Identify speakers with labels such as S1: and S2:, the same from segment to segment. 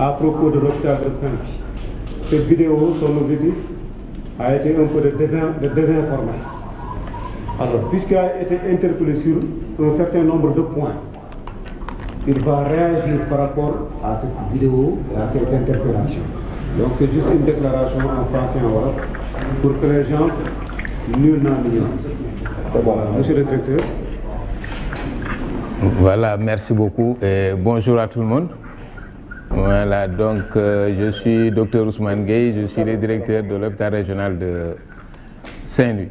S1: à propos de l'hôpital de Saint-Louis. Cette vidéo, son objectif a été un peu de, désin. Alors, puisqu'il a été interpellé sur un certain nombre de points, il va réagir par rapport à cette vidéo et à ces interpellations. Donc c'est juste une déclaration en français en wolof pour que les gens, nul n'en Voilà, monsieur le directeur.
S2: Voilà, merci beaucoup et bonjour à tout le monde. Voilà, donc euh, je suis docteur Ousmane Gueye, je suis le directeur de l'hôpital régional de Saint-Louis.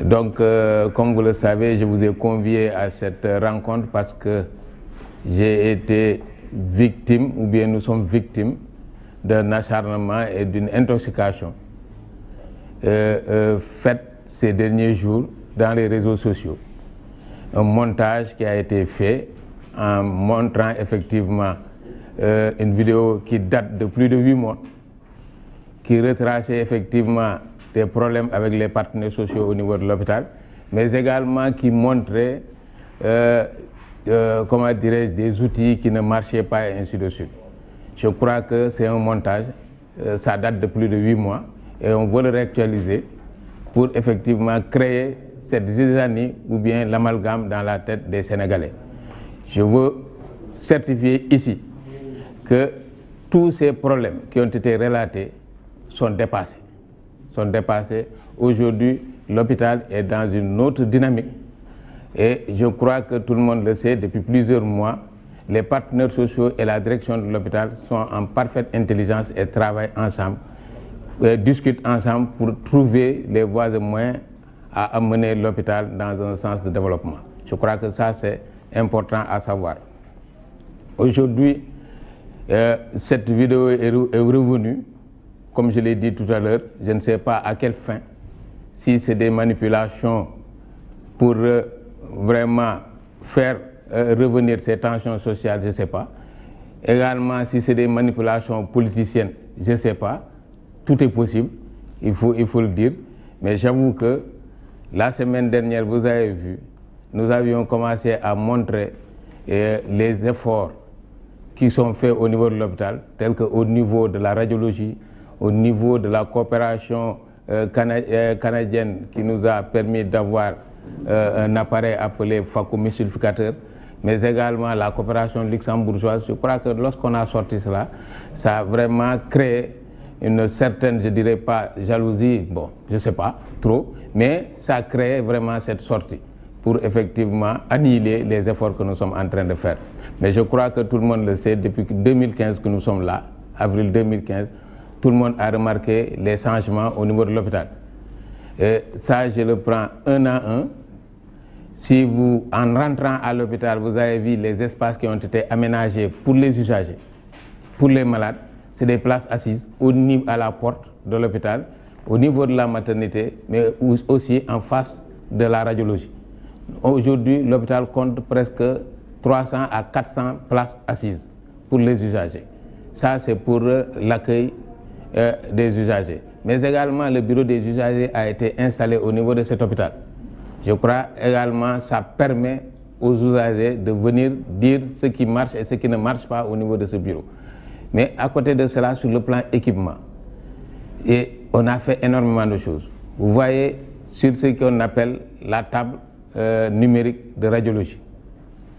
S2: Donc, euh, comme vous le savez, je vous ai convié à cette rencontre parce que j'ai été victime, ou bien nous sommes victimes, d'un acharnement et d'une intoxication euh, euh, faite ces derniers jours dans les réseaux sociaux. Un montage qui a été fait en montrant effectivement euh, une vidéo qui date de plus de huit mois, qui retraçait effectivement des problèmes avec les partenaires sociaux au niveau de l'hôpital, mais également qui montrait, euh, euh, comment dirais-je, des outils qui ne marchaient pas et ainsi de suite. Je crois que c'est un montage, ça date de plus de huit mois et on veut le réactualiser pour effectivement créer cette zizanie ou bien l'amalgame dans la tête des Sénégalais. Je veux certifier ici que tous ces problèmes qui ont été relatés sont dépassés. Sont dépassés. Aujourd'hui, l'hôpital est dans une autre dynamique et je crois que tout le monde le sait depuis plusieurs mois. Les partenaires sociaux et la direction de l'hôpital sont en parfaite intelligence et travaillent ensemble, et discutent ensemble pour trouver les voies et moyens à amener l'hôpital dans un sens de développement. Je crois que ça, c'est important à savoir. Aujourd'hui, euh, cette vidéo est, re est revenue, comme je l'ai dit tout à l'heure, je ne sais pas à quelle fin, si c'est des manipulations pour euh, vraiment faire euh, revenir ces tensions sociales, je ne sais pas. Également, si c'est des manipulations politiciennes, je ne sais pas. Tout est possible, il faut, il faut le dire. Mais j'avoue que la semaine dernière, vous avez vu, nous avions commencé à montrer les efforts qui sont faits au niveau de l'hôpital, tels qu'au niveau de la radiologie, au niveau de la coopération euh, euh, canadienne qui nous a permis d'avoir euh, un appareil appelé phacoemulsificateur, mais également la coopération luxembourgeoise. Je crois que lorsqu'on a sorti cela, ça a vraiment créé une certaine, je dirais pas jalousie, bon, je sais pas trop, mais ça a créé vraiment cette sortie pour effectivement annihiler les efforts que nous sommes en train de faire. Mais je crois que tout le monde le sait, depuis 2015 que nous sommes là, avril 2015, tout le monde a remarqué les changements au niveau de l'hôpital. Et ça, je le prends un à un. Si vous, en rentrant à l'hôpital, vous avez vu les espaces qui ont été aménagés pour les usagers, pour les malades, c'est des places assises au niveau, à la porte de l'hôpital, au niveau de la maternité, mais aussi en face de la radiologie. Aujourd'hui, l'hôpital compte presque 300 à 400 places assises pour les usagers. Ça, c'est pour euh, l'accueil euh, des usagers. Mais également, le bureau des usagers a été installé au niveau de cet hôpital. Je crois également ça permet aux usagers de venir dire ce qui marche et ce qui ne marche pas au niveau de ce bureau. Mais à côté de cela, sur le plan équipement, et on a fait énormément de choses. Vous voyez sur ce qu'on appelle la table euh, numérique de radiologie.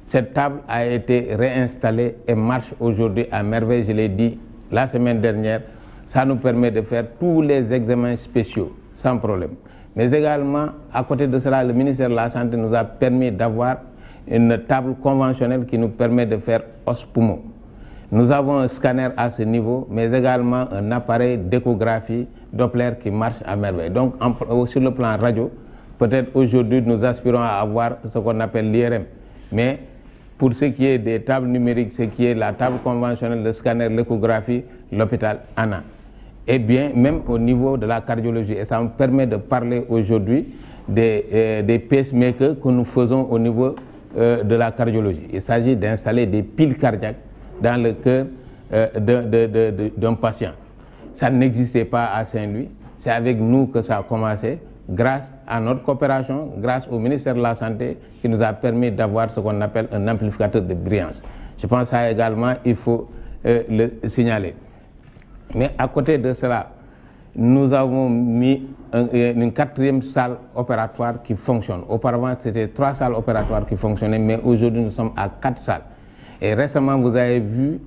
S2: Cette table a été réinstallée et marche aujourd'hui à merveille, je l'ai dit la semaine dernière. Ça nous permet de faire tous les examens spéciaux sans problème. Mais également, à côté de cela, le ministère de la Santé nous a permis d'avoir une table conventionnelle qui nous permet de faire os-poumon. Nous avons un scanner à ce niveau, mais également un appareil d'échographie Doppler qui marche à merveille. Donc, en, sur le plan radio, peut-être aujourd'hui, nous aspirons à avoir ce qu'on appelle l'IRM. Mais pour ce qui est des tables numériques, ce qui est la table conventionnelle, le scanner, l'échographie, l'hôpital ANA. Et bien, même au niveau de la cardiologie, et ça me permet de parler aujourd'hui des, euh, des pacemakers que nous faisons au niveau euh, de la cardiologie. Il s'agit d'installer des piles cardiaques dans le cœur euh, d'un patient. Ça n'existait pas à Saint-Louis. C'est avec nous que ça a commencé, grâce à notre coopération, grâce au ministère de la Santé, qui nous a permis d'avoir ce qu'on appelle un amplificateur de brillance. Je pense à également, il faut le signaler. Mais à côté de cela, nous avons mis un, une quatrième salle opératoire qui fonctionne. Auparavant, c'était trois salles opératoires qui fonctionnaient, mais aujourd'hui, nous sommes à quatre salles. Et récemment, vous avez vu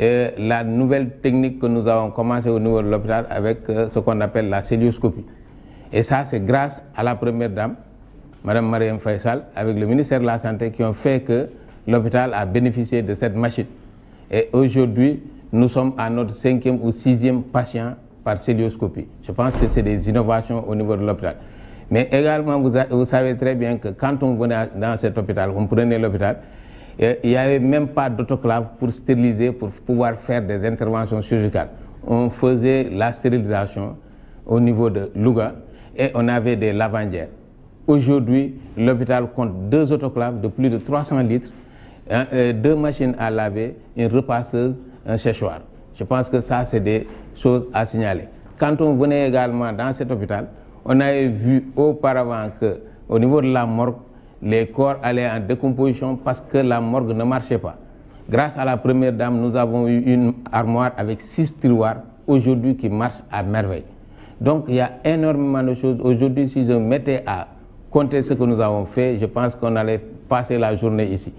S2: euh, la nouvelle technique que nous avons commencé au niveau de l'hôpital avec euh, ce qu'on appelle la célioscopie. Et ça, c'est grâce à la première dame, Madame Mariam Faisal, avec le ministère de la Santé, qui ont fait que l'hôpital a bénéficié de cette machine. Et aujourd'hui, nous sommes à notre cinquième ou sixième patient par célioscopie. Je pense que c'est des innovations au niveau de l'hôpital. Mais également, vous, savez très bien que quand on venait dans cet hôpital, on prenait l'hôpital, il n'y avait même pas d'autoclave pour stériliser, pour pouvoir faire des interventions chirurgicales. On faisait la stérilisation au niveau de Louga et on avait des lavandières. Aujourd'hui, l'hôpital compte deux autoclaves de plus de 300 litres, hein, deux machines à laver, une repasseuse, un séchoir. Je pense que ça, c'est des choses à signaler. Quand on venait également dans cet hôpital, on avait vu auparavant que au niveau de la morgue, les corps allaient en décomposition parce que la morgue ne marchait pas. Grâce à la première dame, nous avons eu une armoire avec six tiroirs aujourd'hui qui marche à merveille. Donc il y a énormément de choses. Aujourd'hui, si je mettais à compter ce que nous avons fait, je pense qu'on allait passer la journée ici.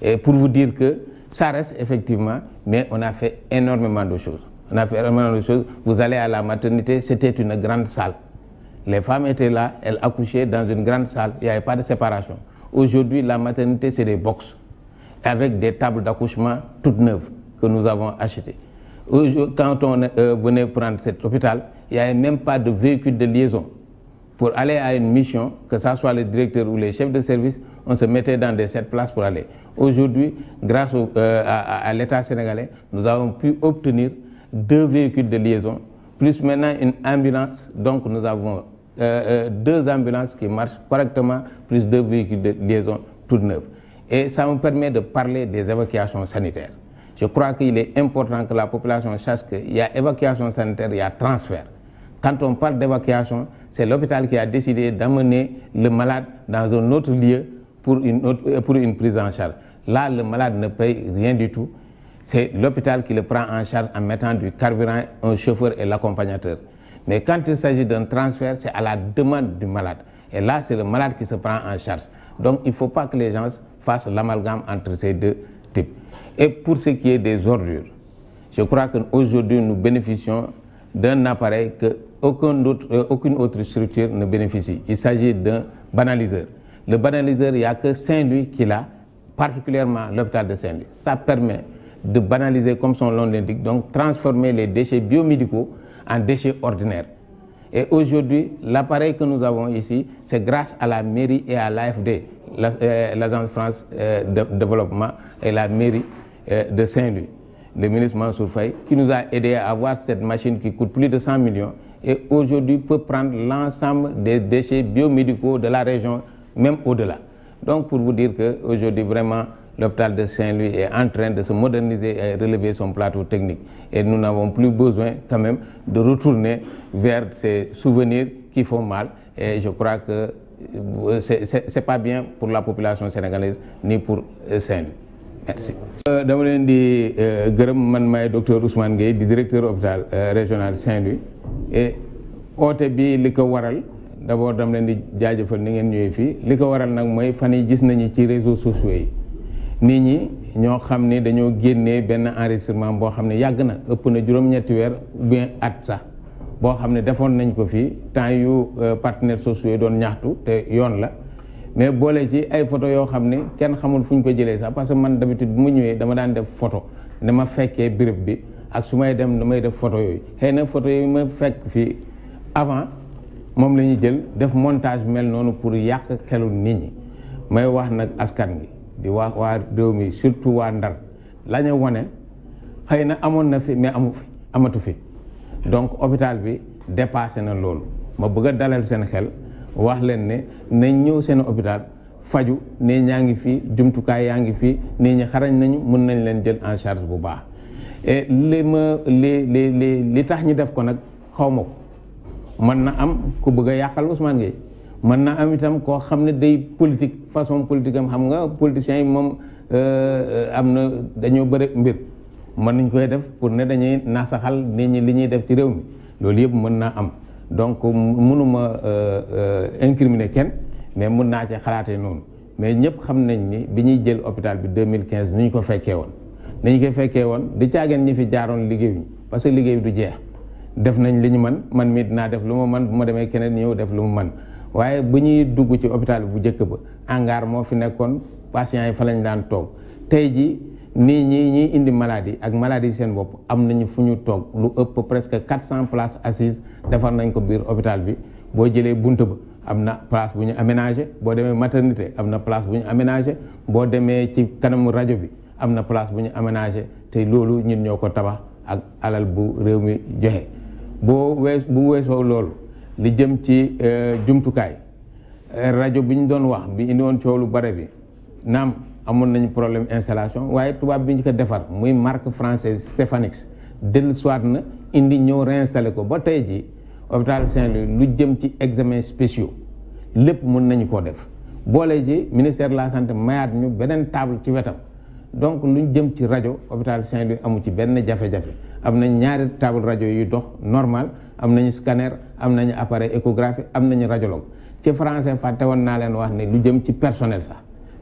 S2: Et pour vous dire que ça reste effectivement, mais on a fait énormément de choses. On a fait énormément de choses. Vous allez à la maternité, c'était une grande salle. Les femmes étaient là, elles accouchaient dans une grande salle, il n'y avait pas de séparation. Aujourd'hui, la maternité, c'est des box avec des tables d'accouchement toutes neuves que nous avons achetées. Quand on euh, venait prendre cet hôpital, il n'y avait même pas de véhicule de liaison. Pour aller à une mission, que ce soit le directeur ou les chefs de service, on se mettait dans des sept places pour aller. Aujourd'hui, grâce euh, à, l'État sénégalais, nous avons pu obtenir deux véhicules de liaison, plus maintenant une ambulance. Donc nous avons euh, deux ambulances qui marchent correctement, plus deux véhicules de liaison toutes neuves. Et ça me permet de parler des évacuations sanitaires. Je crois qu'il est important que la population sache qu'il y a évacuation sanitaire, il y a transfert. Quand on parle d'évacuation, c'est l'hôpital qui a décidé d'amener le malade dans un autre lieu pour une, autre, pour une prise en charge. Là, le malade ne paye rien du tout. C'est l'hôpital qui le prend en charge en mettant du carburant, un chauffeur et l'accompagnateur. Mais quand il s'agit d'un transfert, c'est à la demande du malade. Et là, c'est le malade qui se prend en charge. Donc, il ne faut pas que les gens fassent l'amalgame entre ces deux types. Et pour ce qui est des ordures, je crois qu'aujourd'hui, nous bénéficions d'un appareil que euh, aucune autre structure ne bénéficie. Il s'agit d'un banaliseur. Le banaliseur, il n'y a que Saint-Louis qui l'a, particulièrement l'hôpital de Saint-Louis. Ça permet de banaliser, comme son nom l'indique, donc transformer les déchets biomédicaux en déchets ordinaires. Et aujourd'hui, l'appareil que nous avons ici, c'est grâce à la mairie et à l'AFD, l'Agence euh, France euh, de Développement et la mairie de Saint-Louis, le ministre Mansour Faye, qui nous a aidé à avoir cette machine qui coûte plus de 100 millions et aujourd'hui peut prendre l'ensemble des déchets biomédicaux de la région, même au-delà. Donc pour vous dire qu'aujourd'hui, vraiment, l'hôpital de Saint-Louis est en train de se moderniser et relever son plateau technique. Et nous n'avons plus besoin quand même de retourner vers ces souvenirs qui font mal. Et je crois que ce n'est pas bien pour la population sénégalaise ni pour Saint-Louis. Merci. dama leen di gërëm man maay docteur Ousmane Gueye di directeur hôpital régional Saint-Louis. Et oote bi li ko waral d'abord dama leen di jaajëfal ni ngeen ñëwee fii. Li ko waral nag mooy fan yi gis nañu ci réseaux sociaux yi. Nit ñi ñoo xam ne dañoo génnee benn enregistrement boo xam ne yàgg na ëpp na juróom-ñetti weer ou bien at sax boo xam ne defoon nañ ko fii. Temps yu partenaires sociaux yi doon ñaxtu te yoon la. Mais boole ci ay photo yoo xam ne kenn xamul fu ñu ko jëlee sax parce que man d'habitude bu mu ñëwee dama daan def photo dama fekkee béréb bi ak su may dem damay def photo yooyu. Xëy na photo yooyu ma fekk fii avant moom la ñuy jël def montage mel noonu pour yàq xelu nit ñi. May wax nag askan gi di wax waa réew mi surtout waa Ndar la ñu wane xëy na amoon na fi mais amu fi amatu fi. Donc hôpital bi dépassé na loolu. Ma bëgg a dalal seen xel wax leen ne nañ ñëw seen hôpital faju ne ñaa ngi fii jumtukaay yaa ngi fii nii ñi xarañ nañu mën nañ leen jël en charge bu baax. Et li ma li li li tax ñu def ko nag xaw ma ko. Mën na am ku bëgg a yàqal Ousmane Gueye. Mën na am itam koo xam ne day politique façon politique am xam nga politiciens yi moom am na dañoo bëri mbir. Mën nañ koy def pour ne dañuy nasaxal nit ñi li ñuy def ci réew mi. Loolu yëpp mën naa am. Donc mënuma incriminer kenn mais mun naa ci xalaatee noonu. Mais ñëpp xam nañ ni bi ñuy jël hôpital bi 2015 ni ñu ko fekkee woon. Ni ñu ko fekkee woon di caageen ñi fi jaaroon liggéey ñu parce que liggéey du jeex. Def nañ li ñu man man mii dinaa def lu ma man bu ma demee keneen ñëw def lu mu man waaye bu ñuy dugg ci hôpital bu njëkk ba hangar moo fi nekkoon patients yi fa lañ daan toog. Tey ji nii ñi ñuy indi maladie ak maladie seen bopp am nañu fu ñu toog lu ëpp presque 400 places assises defar nañ ko biir hôpital bi. boo jëlee bunt ba am na place bu ñu aménagé boo demee maternité am na place bu ñu aménagé boo demee ci kanamu rajo bi am na place bu ñu aménagé te loolu ñun ñoo ko tabax ak alal bu réew mi joxe. boo wees bu weesoo loolu li jëm ci jumtukaay rajo bi ñu doon wax bi indi woon coow lu bare bi naam amoon nañu problème installation waaye tubaab bi ñu ko defar muy marque française Stéphanix dellu soit na indi ñëw réinstallé ko ba tey ji hôpital Saint-Louis lu jëm ci examen spéciaux lépp mën nañu koo def. boole ji ministère de la santé mayaat ñu beneen table ci wetam donc lu jëm ci rajo hôpital Saint-Louis amu ci benn jafe-jafe. am nañ ñaari table rajo yu dox normal am nañu scanner am nañu appareil échographie am nañu radiologue. ci français fàtte woon naa leen wax ne lu jëm ci personnel sax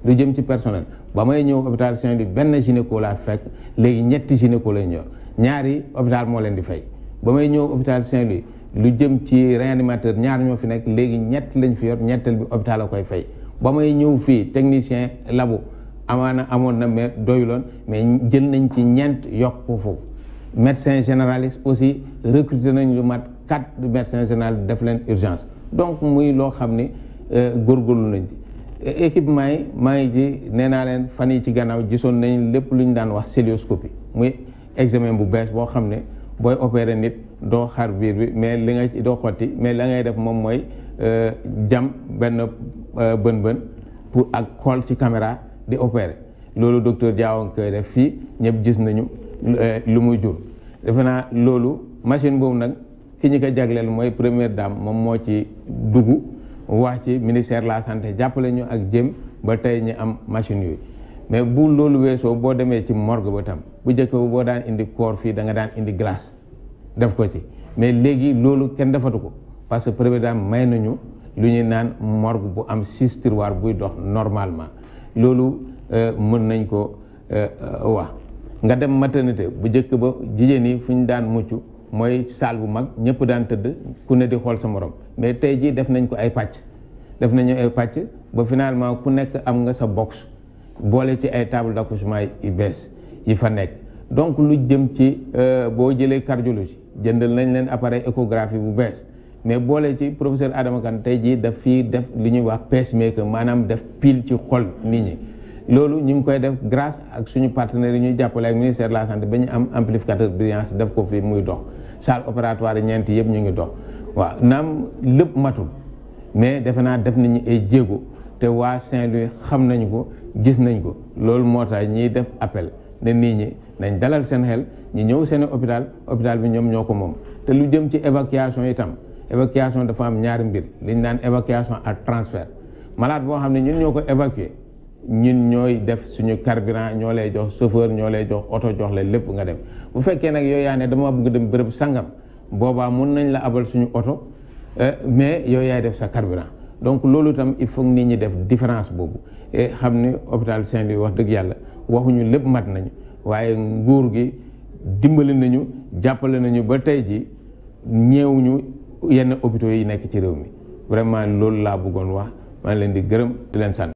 S2: lu jëm ci personnel. Ba may ñëw hôpital Saint-Louis benn gynéco laa fekk léegi ñetti gynéco lañ yor. Ñaari hôpital moo leen di fay. Ba may ñëw hôpital Saint-Louis lu jëm ci réanimateur ñaar ñoo fi nekk léegi ñett lañ fi yor ñetteel bi hôpital la koy fay. Ba may ñëw fii technicien labo amaana amoon na mais doyuloon mais jël nañ ci ñeent yokk ko foofu. Médecin généraliste aussi recruter nañ lu mat quatre médecins généralistes def leen urgence. Donc muy loo xam ni góorgóorlu nañ ci équipement yi maa ngi ji nee naa leen fan yi ci gannaaw gisoon nañ lépp lu ñu daan wax célioscopie muy examen bu bees boo xam ne booy opérer nit doo xar biir bi mais li nga doo xotti mais la ngay def moom mooy jam benn bën bën pour ak xool ci caméra di opérer. Loolu docteur Diaw def fii ñëpp gis nañu lu muy jur. Defe naa loolu machine boobu nag ki ñu ko jagleel mooy première dame moom moo ci dugg wax ci ministère la santé jàppale ñu ak jëm ba tey ñi am machine yooyu. mais bu loolu weesoo boo demee ci morgue ba tam bu njëkk boo daan indi corps fii da nga daan indi glace def ko ci. mais léegi loolu kenn defatu ko parce que daan may nañu lu ñuy naan morgue bu am six tiroirs buy dox normalement. loolu mën nañ ko wax. nga dem maternité bu njëkk ba jigéen yi fu ñu daan mucc mooy saal bu mag ñëpp daan tëdd ku ne di xool sa morom. Mais tey jii def nañ ko ay pàcc. Def nañu ay pàcc ba finalement ku nekk am nga sa box boole ci ay table d'accouchement yi bees yi fa nekk. Donc lu jëm ci boo jëlee cardiologie jëndal nañ leen appareil échographie bu bees. Mais boole ci professeur Adama Kane tey jii daf fii def li ñuy wax pacemaker maanaam def pile ci xol nit ñi. Loolu ñu ngi koy def grâce ak suñu partenaires yi ñuy jàppale ak ministère de la santé ba ñu am amplificateur brillance def ko fi muy dox. Salle opératoire yi ñeenti yëpp ñu ngi dox. Waaw naam lépp matul. Mais defe naa def nañu ay jéego te waa Saint-Louis xam nañu ko gis nañ ko. Loolu moo tax ñiy def appel ne nit ñi nañ dalal seen xel ñi ñëw seen hôpital hôpital bi ñoom ñoo ko moom. Te lu jëm ci évacuation itam évacuation dafa am ñaari mbir. Li ñu naan évacuation ak transfert. Malade boo xam ne ñun ñoo ko évacuer. Ñun ñooy def suñu carburant ñoo lay jox chauffeur ñoo lay jox oto jox la lépp nga dem. Bu fekkee nag yow yaa ne dama bëgg dem bërëb sangam boobaa mun nañ la abal suñu oto mais yow yaay def sa carburant. Donc loolu itam il faut nit ñi def différence boobu. Et xam ni hôpital Saint-Louis wax dëgg yàlla waxuñu lépp mat nañu waaye nguur gi dimbali nañu jàppale nañu ba tey ji ñeewuñu yenn hôpitaux yi nekk ci réew mi. Vraiment loolu laa bëggoon wax. Maa ngi leen di gërëm di leen sant.